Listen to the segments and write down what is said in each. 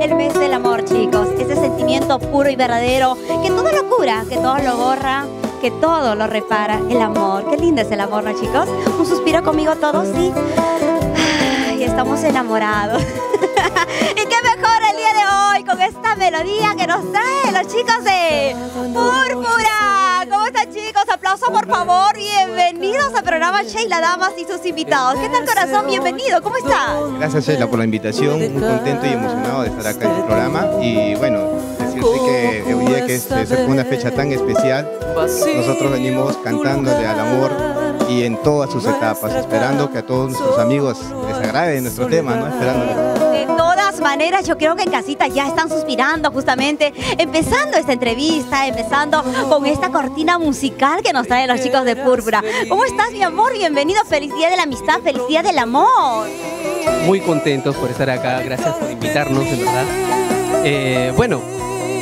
El mes del amor, chicos. Ese sentimiento puro y verdadero que todo lo cura, que todo lo borra, que todo lo repara. El amor. Qué lindo es el amor, ¿no, chicos? Un suspiro conmigo todos, sí. Y estamos enamorados. y qué mejor el día de hoy con esta melodía que nos traen los chicos de Púrpura. ¿Cómo están chicos? Por favor. Bienvenidos al programa Sheila Damas y sus invitados. ¿Qué tal corazón? Bienvenido. ¿Cómo estás? Gracias Sheila por la invitación. Muy contento y emocionado de estar acá en el programa. Y bueno, decirte que hoy día que es, es una fecha tan especial, nosotros venimos cantándole al amor y en todas sus etapas, esperando que a todos nuestros amigos les agrade nuestro tema, ¿no? Esperando De todas maneras, yo creo que en casita ya están suspirando justamente, empezando esta entrevista, empezando con esta cortina musical que nos traen los chicos de Púrpura. ¿Cómo estás, mi amor? Bienvenido, feliz día de la amistad, feliz día del amor. Muy contentos por estar acá, gracias por invitarnos, en verdad. Eh, bueno,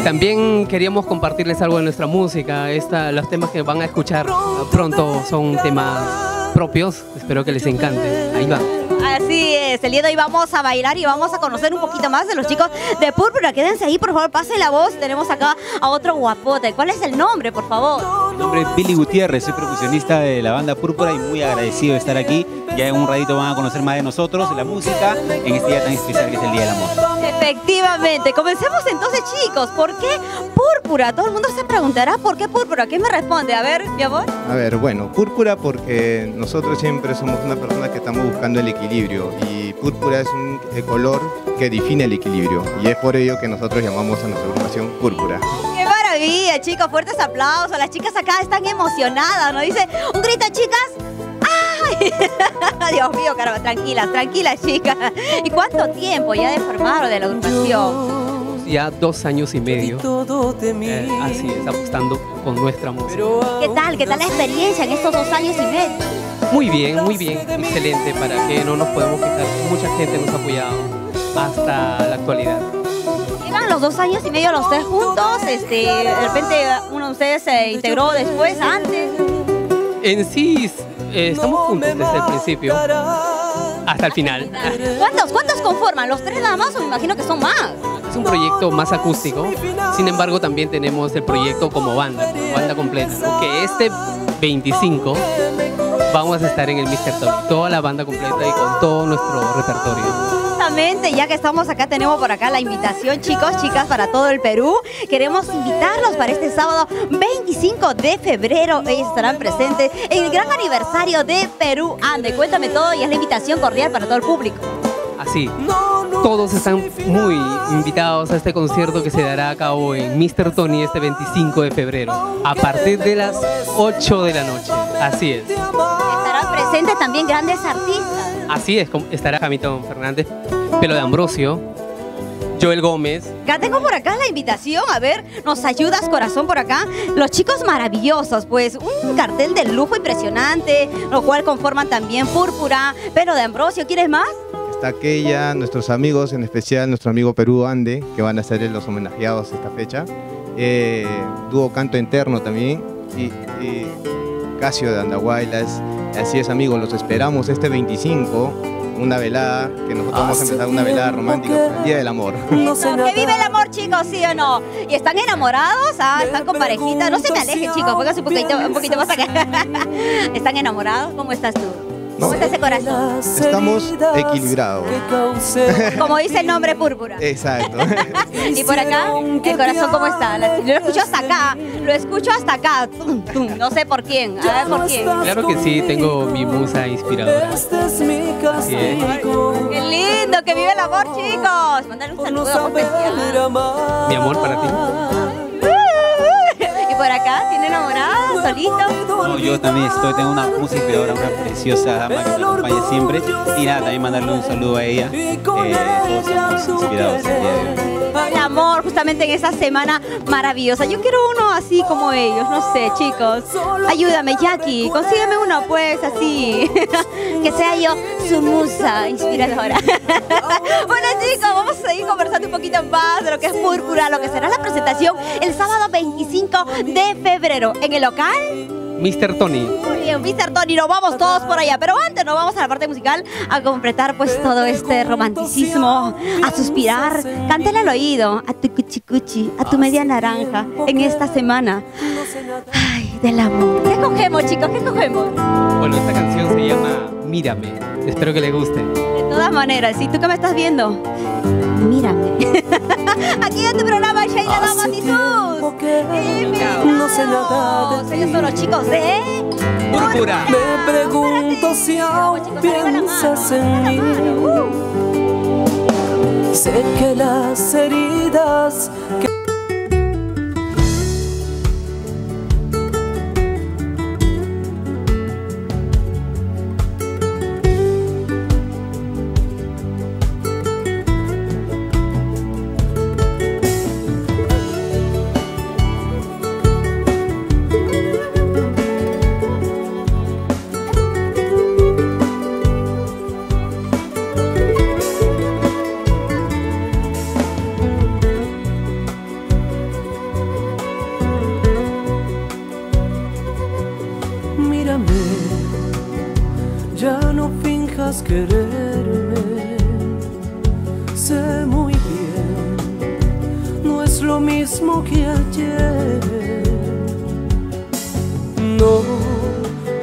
también queríamos compartirles algo de nuestra música. Esta, los temas que van a escuchar pronto son temas propios. Espero que les encante. Ahí va. El día de hoy vamos a bailar y vamos a conocer un poquito más de los chicos de Púrpura. Quédense ahí, por favor, pasen la voz. Tenemos acá a otro guapote. ¿Cuál es el nombre, por favor? Mi nombre es Billy Gutiérrez, soy percusionista de la banda Púrpura y muy agradecido de estar aquí. Ya en un ratito van a conocer más de nosotros, de la música, en este día tan especial que es el Día del Amor. Efectivamente. Comencemos entonces, chicos. ¿Por qué Púrpura? Todo el mundo se preguntará ¿por qué Púrpura? ¿Quién me responde? A ver, mi amor. A ver, bueno, púrpura porque nosotros siempre somos una persona que estamos buscando el equilibrio y púrpura es un eh, color que define el equilibrio y es por ello que nosotros llamamos a nuestra agrupación púrpura. ¡Qué maravilla, chicos! Fuertes aplausos. Las chicas acá están emocionadas, ¿no? Dice, un grito, chicas. ¡Ay! Dios mío, caramba, tranquilas, tranquilas, chicas. ¿Y cuánto tiempo ya de formar o de la agrupación? Ya dos años y medio. eh, así es, apostando con nuestra música. ¿Qué tal? ¿Qué tal la experiencia en estos dos años y medio? Muy bien, muy bien, excelente. Para que no nos podemos quejar. Mucha gente nos ha apoyado hasta la actualidad. Llevan los dos años y medio los tres juntos. Este, de repente uno de ustedes se integró después, antes. En sí, eh, estamos juntos desde el principio hasta el final. ¿Cuántos? ¿Cuántos conforman? ¿Los tres nada más o me imagino que son más? Es un proyecto más acústico, sin embargo también tenemos el proyecto como banda, como banda completa, porque este 25 vamos a estar en el Mr. Tony, toda la banda completa y con todo nuestro repertorio. Justamente, ya que estamos acá, tenemos por acá la invitación, chicos, chicas, para todo el Perú. Queremos invitarlos para este sábado 25 de febrero. Ellos estarán presentes en el gran aniversario de Perú Ande. Cuéntame todo y es la invitación cordial para todo el público. Así, todos están muy invitados a este concierto que se dará a cabo en Mr. Tony este 25 de febrero, a partir de las 8 de la noche. Así es. Estarán presentes también grandes artistas. Así es, estará Hamilton Fernández, Pelo de Ambrosio, Joel Gómez, Acá tengo por acá la invitación, a ver, nos ayudas corazón por acá. Los chicos maravillosos, pues un cartel de lujo impresionante, lo cual conforman también Púrpura, Pelo de Ambrosio, ¿quieres más? Está aquella, nuestros amigos, en especial nuestro amigo Perú Ande, que van a ser los homenajeados esta fecha. Eh, dúo Canto Interno también y, y Casio de Andahuaylas. Así es amigos, los esperamos este 25, una velada, que nosotros vamos a empezar una velada romántica por el Día del Amor. Que vive el amor, chicos, ¿sí o no? ¿Y están enamorados? Ah, están con parejita. No se me alejen, chicos, pónganse un poquito, un poquito más acá. ¿Están enamorados? ¿Cómo estás tú? ¿Cómo está ese corazón? Estamos equilibrados. Como dice el nombre Púrpura. Exacto. Y por acá, el corazón, ¿cómo está? Yo lo escucho hasta acá, lo escucho hasta acá. Tum, tum. No sé por quién, a ver por quién. Claro que sí, tengo mi musa inspiradora. Así es. Qué lindo, que vive el amor, chicos. Mándale un saludo muy especial. Mi amor para ti. ¿Tiene enamorada, solito? No, yo también estoy, tengo una música inspiradora, una preciosa dama que me acompaña siempre. Y nada, también mandarle un saludo a ella. Eh, todos somos inspirados el día de hoy. El amor, justamente en esa semana maravillosa. Yo quiero uno así como ellos, no sé, chicos. Ayúdame, Jackie, consígueme uno, pues, así. que sea yo su musa inspiradora. bueno, chicos, vamos poquito más de lo que es Púrpura, lo que será la presentación el sábado 25 de febrero en el local Mr. Tony. Muy bien, Mr. Tony, nos vamos todos por allá. Pero antes nos vamos a la parte musical a completar pues todo este romanticismo, a suspirar. Cántale al oído a tu cuchicuchi, a tu media naranja en esta semana. Ay, del amor. ¿Qué cogemos, chicos? ¿Qué cogemos? Bueno, esta canción se llama Mírame. Espero que le guste. De todas maneras, si tú que me estás viendo. Aquí en tu programa Sheila Damas y sus. no sé nada de Ellos son los chicos de Púrpura. Me pregunto si aún piensas en mí. Sé que las heridas que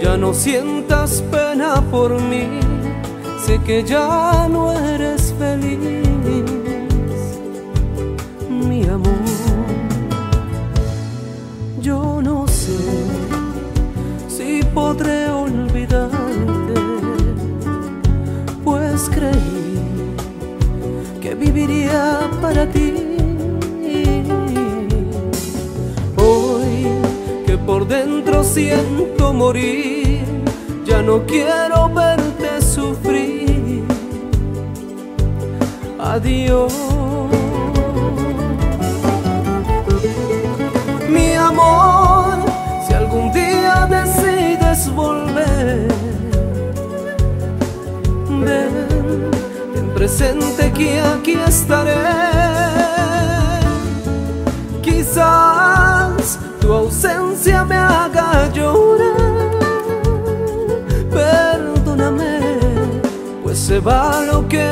ya no sientas pena por mí. Sé que ya no eres feliz, mi amor. Yo no sé si podré olvidarte, pues creí que viviría para ti. Hoy que por dentro siento morir, ya no quiero verte sufrir. Adiós. Mi amor, si algún día decides volver, ven, ten presente que aquí estaré. Quizás tu ausencia me haga llorar. Se va lo que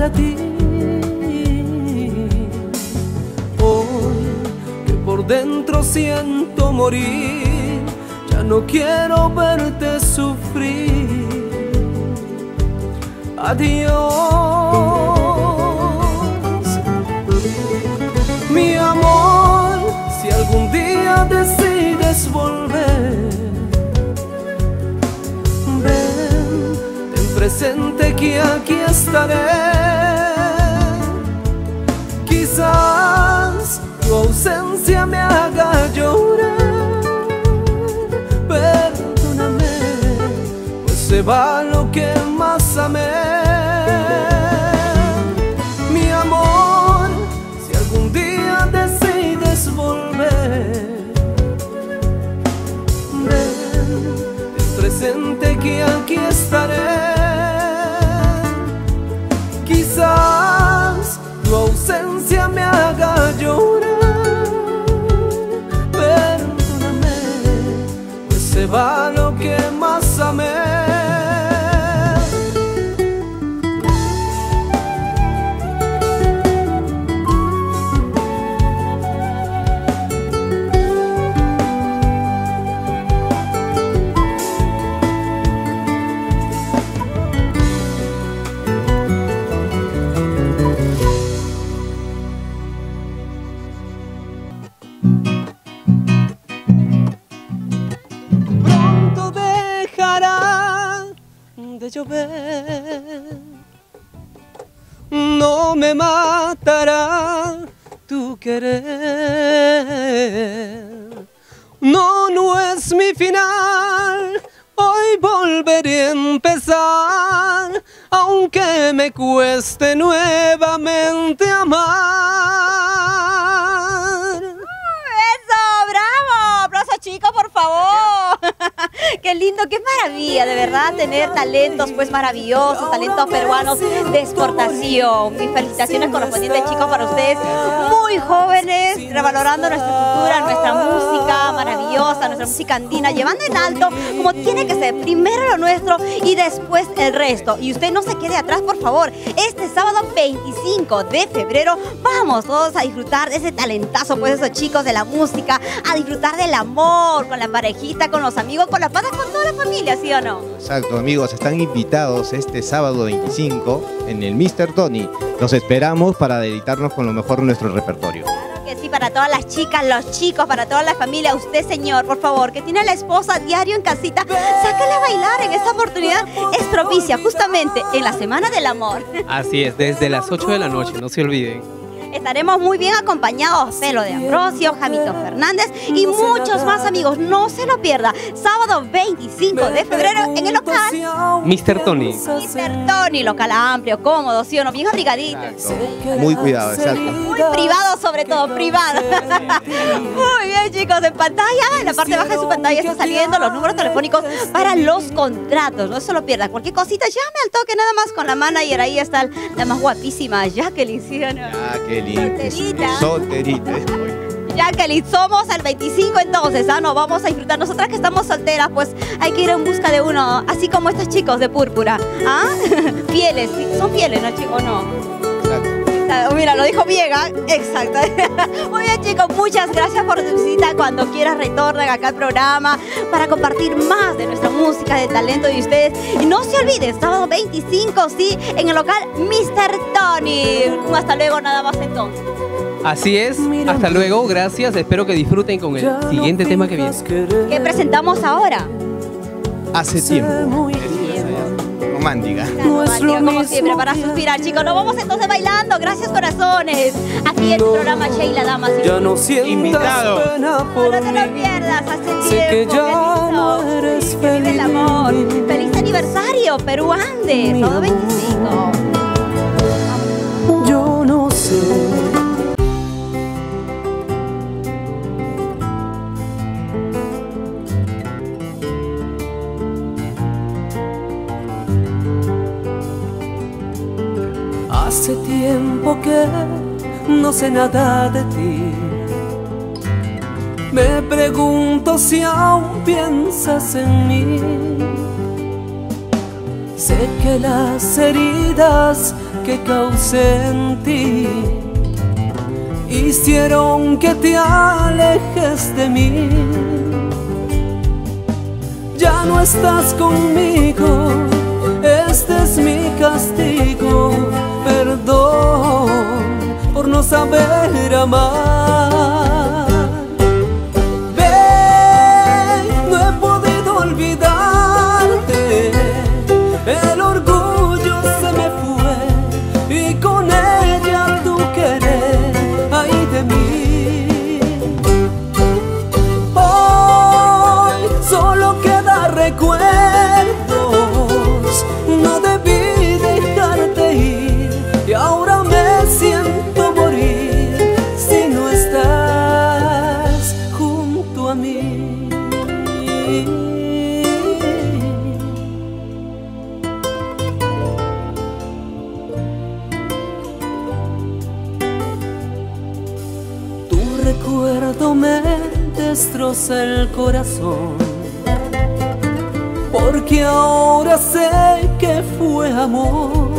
para ti. Hoy que por dentro siento morir, ya no quiero verte sufrir. Adiós. Mi amor, si algún día decides volver, presente que aquí estaré. Va lo que más amé. Mi amor, si algún día decides volver, ven, ten presente que aquí estaré. No, no es mi final. Hoy volveré a empezar, aunque me cueste nuevamente amar. ¡Eso! ¡Bravo! ¡Aplausos chicos, por favor! ¡Qué lindo! ¡Qué maravilla! De verdad, tener talentos pues maravillosos, talentos peruanos de exportación. Mis felicitaciones correspondientes chicos para ustedes, muy jóvenes, revalorando nuestra cultura, nuestra música maravillosa, nuestra música andina, llevando en alto como tiene que ser, primero lo nuestro y después el resto. Y usted no se quede atrás, por favor. Este sábado 25 de febrero vamos todos a disfrutar de ese talentazo, pues esos chicos de la música, a disfrutar del amor, con la parejita, con los amigos, con la pata, con toda la familia, ¿sí o no? Exacto, amigos, están invitados este sábado 25 en el Mr. Tony. Los esperamos para deleitarnos con lo mejor de nuestro repertorio. Claro que sí, para todas las chicas, los chicos, para toda la familia, usted señor, por favor, que tiene a la esposa diario en casita, sáquele a bailar en esta oportunidad. Es propicia justamente en la Semana del Amor. Así es, desde las 8 de la noche, no se olviden. Estaremos muy bien acompañados. Pelo de Ambrosio, Jamito Fernández y muchos más amigos. No se lo pierda. Sábado 25 de febrero en el local. Mr. Tony. Mr. Tony, local amplio, cómodo, ¿sí o no? Bien abrigadito. Muy cuidado, exacto. Muy privado sobre todo, privado. Muy bien chicos, en pantalla, en la parte baja de su pantalla está saliendo los números telefónicos para los contratos. No se lo pierda. Cualquier cosita, llame al toque nada más con la manager. Ahí está la más guapísima Jacqueline, ¿sí o no? Jacqueline. Solterita. Solterita. Jacqueline, somos el 25 entonces, ¿ah? Nos vamos a disfrutar. Nosotras que estamos solteras, pues hay que ir en busca de uno, así como estos chicos de púrpura. ¿Ah? fieles, son fieles, ¿no, chicos? No. Exacto. Mira, lo dijo bien, ¿ah? Exacto. Muy bien, chicos, muchas gracias por su visita. Cuando quieras retornen acá al programa para compartir más de nuestra música, de talento de ustedes. Y no se olviden, sábado 25, sí, en el local Mr. Tony. Un Hasta luego, nada más entonces. Así es, hasta luego, gracias. Espero que disfruten con el siguiente tema que viene. ¿Qué presentamos ahora? Hace tiempo. Romántica. Romántica, como siempre, para suspirar, chicos. Nos vamos entonces bailando. Gracias, corazones. Aquí en el programa Sheila Damas. y Ya no sientas Invitado. pena No, por no te lo pierdas, hace Sé que tiempo, ya qué lindo. no eres Que vive el amor. feliz. Feliz aniversario, Perú Andes, sábado 25. Hace tiempo que no sé nada de ti. Me pregunto si aún piensas en mí. Sé que las heridas que causé en ti hicieron que te alejes de mí. Ya no estás conmigo, este es mi castigo. Saber amar. Destroza el corazón. Porque ahora sé que fue amor.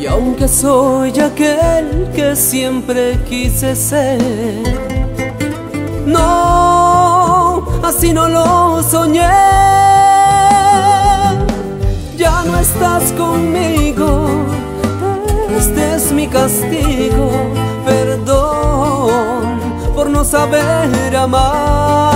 Y aunque soy aquel que siempre quise ser, no, así no lo soñé. Ya no estás conmigo, este es mi castigo, no saber amar.